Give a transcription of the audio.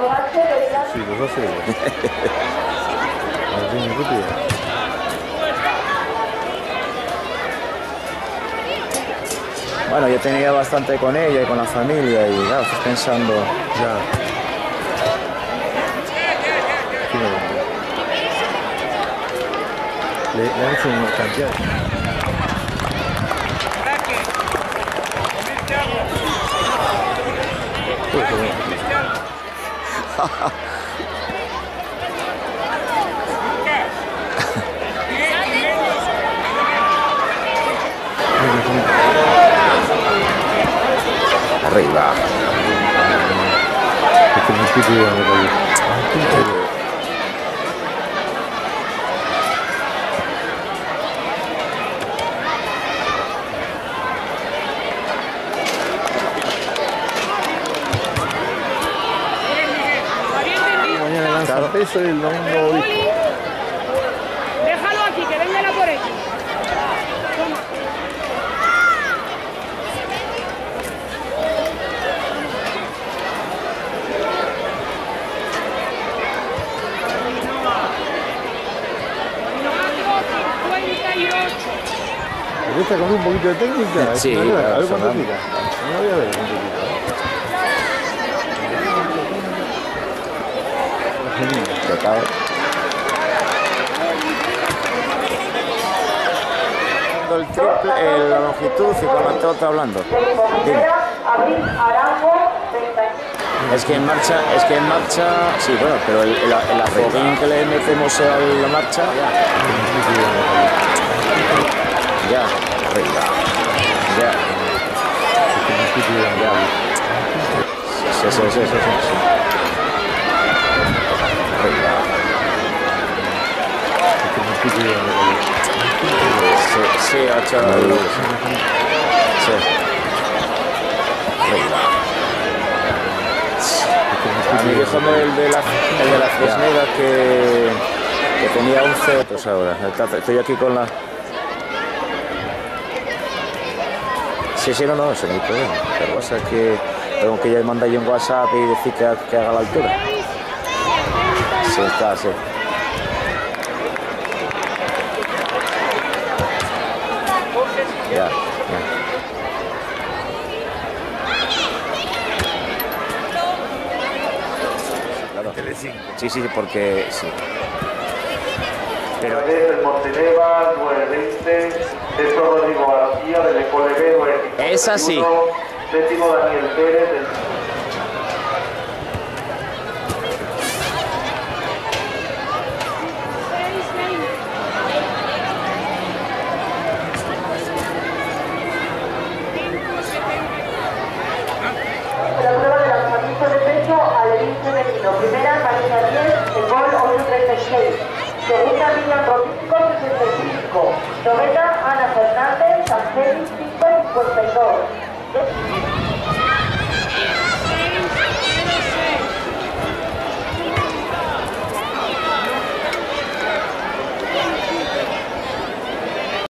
Sí. Martín Ruti. Bueno, yo tenía bastante con ella y con la familia y claro, estás pensando, Ya. Le, le han hecho una cantidad. Arriba. Este principio de la calle. Mañana lanza peso y el domingo disco. Poli, déjalo aquí, que venga la por ella. Toma. Cuatro, 58. Pero esta con un poquito de técnica. es Sí, una guerra. a claro, ver cuánto sonando. tira. No voy a ver cuánto tira. Pecado. El triple, eh, la longitud y con la otra hablando. Dime. Decimoprimera, Abril Arango, 30. Es que en marcha, es que en marcha, sí, bueno, pero el, el, que le metemos a la marcha, ya, ya, ya, ya. Sí, sí, sí, sí, sí, sí. Arriba, sí, sí, ocho, sí. Arriba. A mí déjame el de la, el de la Fresneda que, que tenía 11 otros ahora. Estoy aquí con la... Sí, sí, no, no, eso no hay problema. Pero pasa que tengo que ya mandar yo un WhatsApp y decir que, que haga la altura. Sí, está, sí. Sí, sí, porque sí. Pero... el Monteneva, García, del Ecole B, La prueba de de pecho al Línea Político 65, Roberta Ana Fernández, San Félix 552.